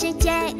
世界。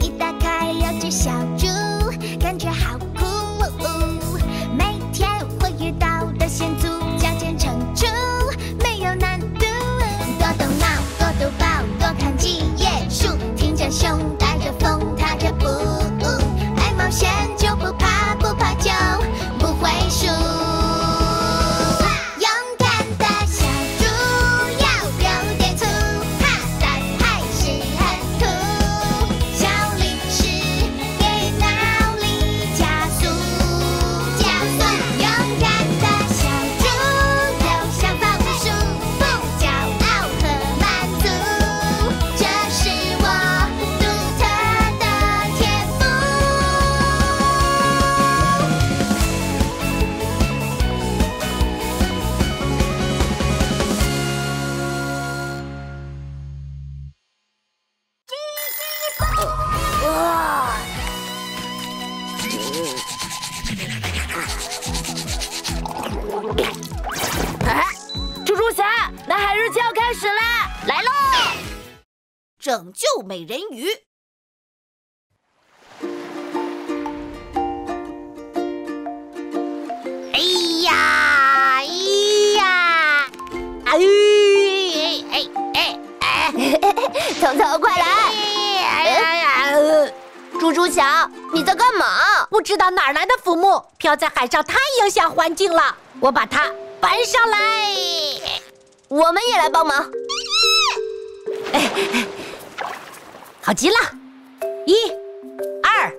美人鱼。哎呀，哎呀，哎哎哎哎！彤彤，快来！哎呀呀！猪猪侠，你在干嘛？不知道哪儿来的浮木飘在海上，太影响环境了。我把它搬上来。我们也来帮忙。好极了，一、二、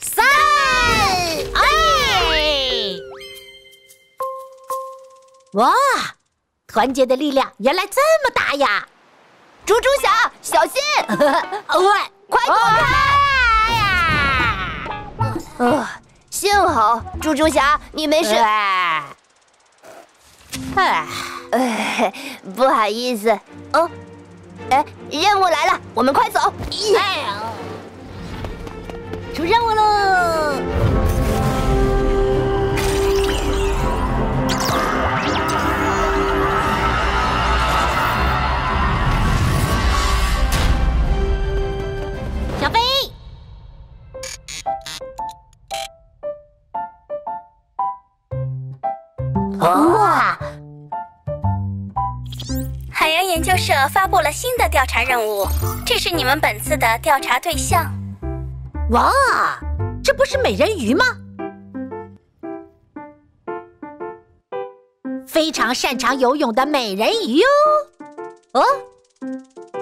三，哎！哇，团结的力量原来这么大呀！猪猪侠，小心！喂，快躲开！哎呀！啊，幸好猪猪侠你没事。哎，哎，哎，不好意思。哦，哎，任务来了，我们快走。哎！出任务喽！小飞，哇，研究社发布了新的调查任务，这是你们本次的调查对象。哇，这不是美人鱼吗？非常擅长游泳的美人鱼哦。哦，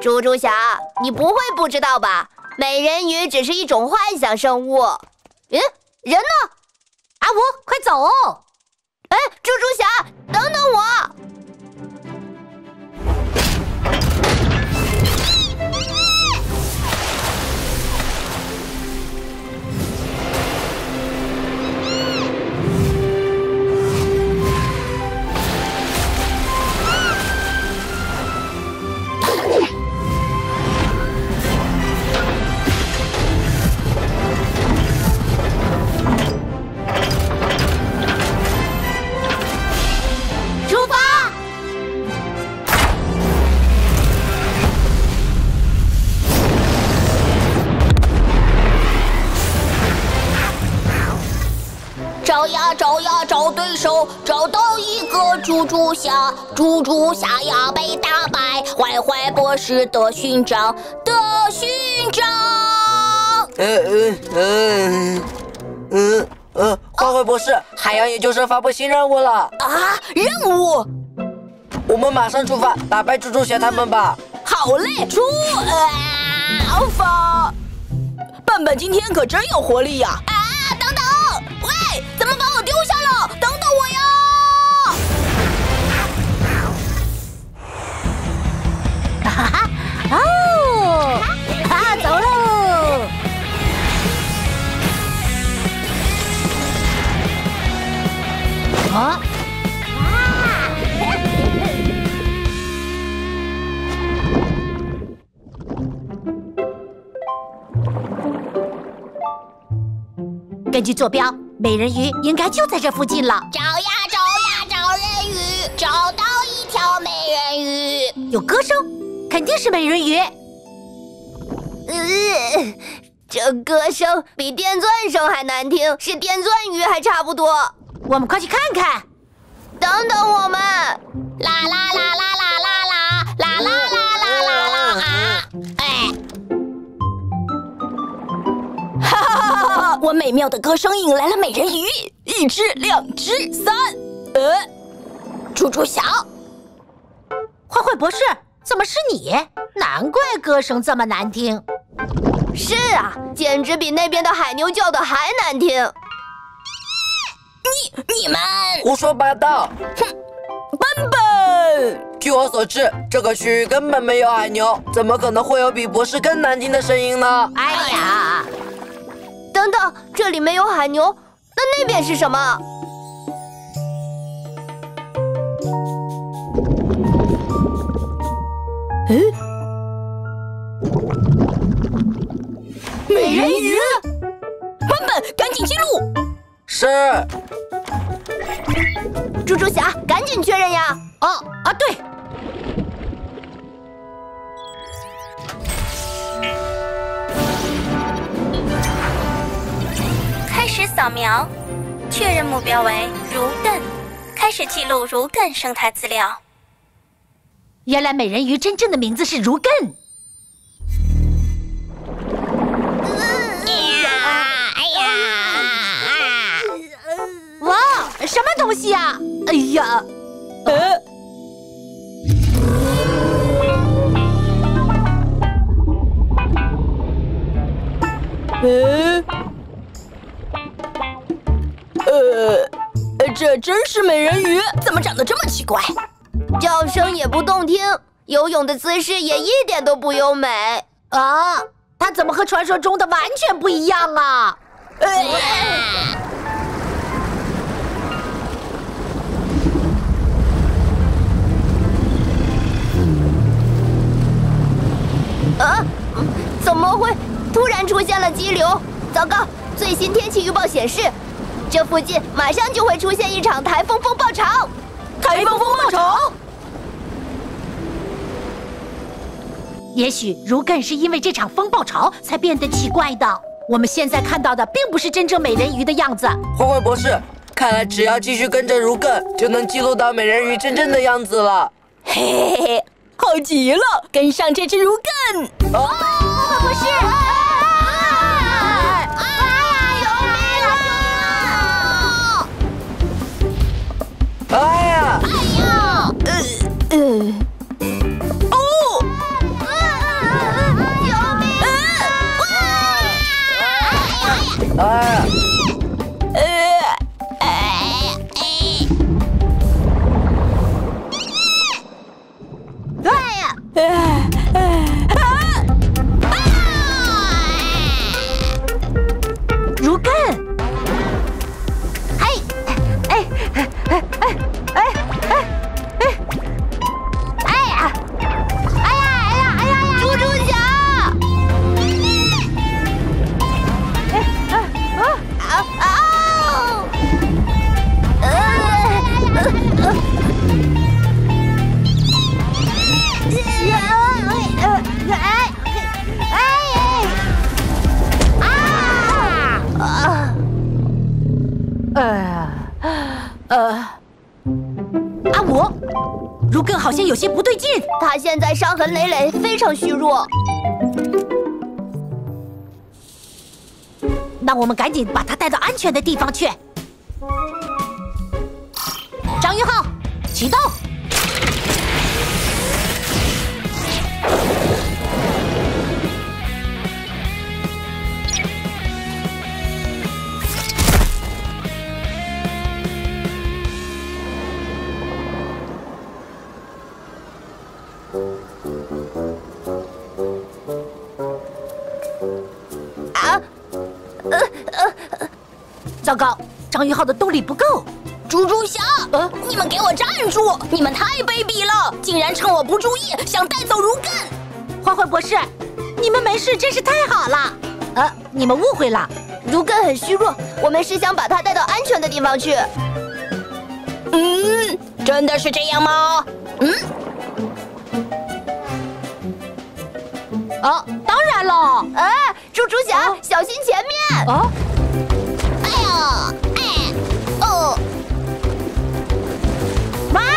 猪猪侠，你不会不知道吧？美人鱼只是一种幻想生物。嗯，人呢？阿吴，快走！哎，猪猪侠，等等我！呀找呀找对手，找到一个猪猪侠，猪猪侠呀被打败，坏坏博士的勋章的勋章。嗯嗯嗯嗯嗯，坏坏博士，海洋研究生发布新任务了，啊，任务我们马上出发，打败猪猪侠他们吧！好嘞，出啊发！笨笨今天可真有活力呀！啊，哦，啊，走喽！啊，根据坐标，美人鱼应该就在这附近了。找呀找呀找人鱼，找到一条美人鱼。有歌声，肯定是美人鱼。呃，这歌声比电钻声还难听，是电钻鱼还差不多。我们快去看看。等等我们！啦啦啦啦啦啦啦啦啦啦啦啦啦啊！哎，哈哈哈哈哈！我美妙的歌声引来了美人鱼，一只、两只、三，呃，猪猪侠，坏坏博士，怎么是你？难怪歌声这么难听。是啊，简直比那边的海牛叫的还难听。你你们胡说八道！哼，笨笨！据我所知，这个区域根本没有海牛，怎么可能会有比博士更难听的声音呢？哎呀，等等，这里没有海牛，那那边是什么？嗯，美人鱼！笨笨，赶紧记录。是，猪猪侠，赶紧确认呀！哦啊，对。开始扫描，确认目标为如艮，开始记录如艮生态资料。原来美人鱼真正的名字是如艮。什么东西呀？哎呀！呃，呃，呃，这真是美人鱼？怎么长得这么奇怪？叫声也不动听，游泳的姿势也一点都不优美啊！它怎么和传说中的完全不一样啊？啊！怎么会突然出现了激流？糟糕！最新天气预报显示，这附近马上就会出现一场台风风暴潮。台风风暴潮？也许如艮是因为这场风暴潮才变得奇怪的。我们现在看到的并不是真正美人鱼的样子。灰灰博士，看来只要继续跟着如艮，就能记录到美人鱼真正的样子了。嘿嘿嘿嘿。好极了，跟上这只如艮！哦，不是！哎呀，救命啊！有些不对劲，他现在伤痕累累，非常虚弱。那我们赶紧把他带到安全的地方去。章鱼号，启动。糟糕，章鱼号的动力不够。猪猪侠，呃，你们给我站住！你们太卑鄙了，竟然趁我不注意想带走如艮。坏坏博士，你们没事真是太好了。呃，你们误会了，如根很虚弱，我们是想把他带到安全的地方去。嗯，真的是这样吗？嗯。啊，当然了。哎，猪猪侠，小心前面！啊，哎呀，哎，哦，妈呀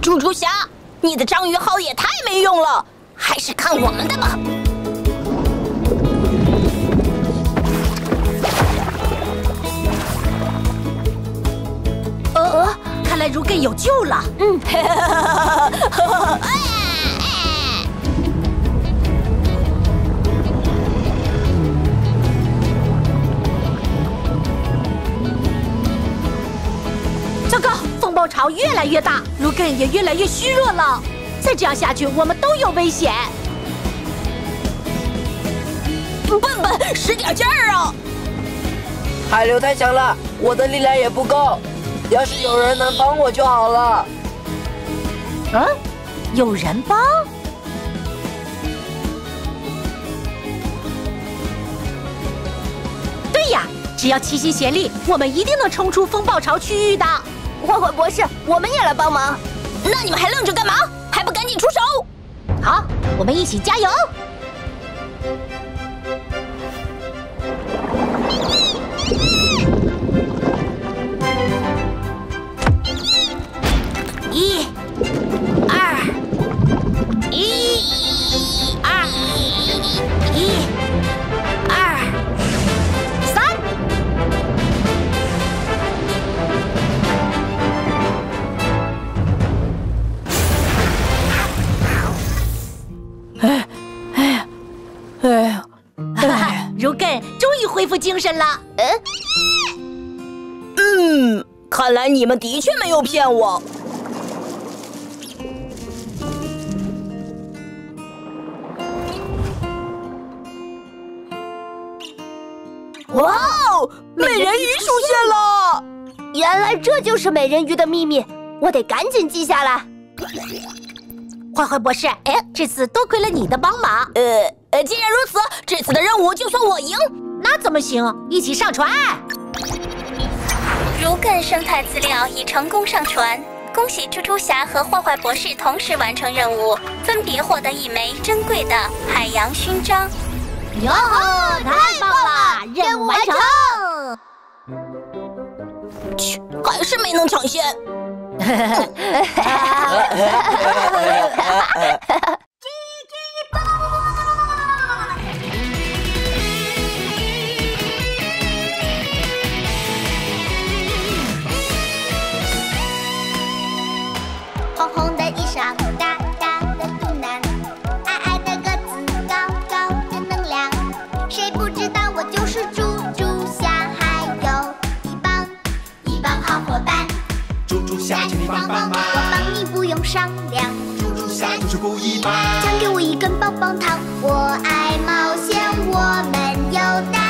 猪猪侠，你的章鱼号也太没用了，还是看我们的吧。呃，看来如根有救了。嗯，糟糕，风暴潮越来越大，如根也越来越虚弱了。再这样下去，我们都有危险。笨笨，使点劲儿啊！海流太强了，我的力量也不够。要是有人能帮我就好了。嗯，有人帮？对呀，只要齐心协力，我们一定能冲出风暴潮区域的。坏坏博士，我们也来帮忙。那你们还愣着干嘛？还不赶紧出手！好，我们一起加油！恢复精神了。嗯，嗯看来你们的确没有骗我。哇哦，美人鱼出现了！原来这就是美人鱼的秘密，我得赶紧记下来。坏坏博士，哎，这次多亏了你的帮忙。呃呃，既然如此，这次的任务就算我赢。那怎么行？一起上传！如艮生态资料已成功上传，恭喜猪猪侠和坏坏博士同时完成任务，分别获得一枚珍贵的海洋勋章。哟吼，太棒了！任务完成。去，还是没能抢先。交给我一根棒棒糖。我爱冒险我们有大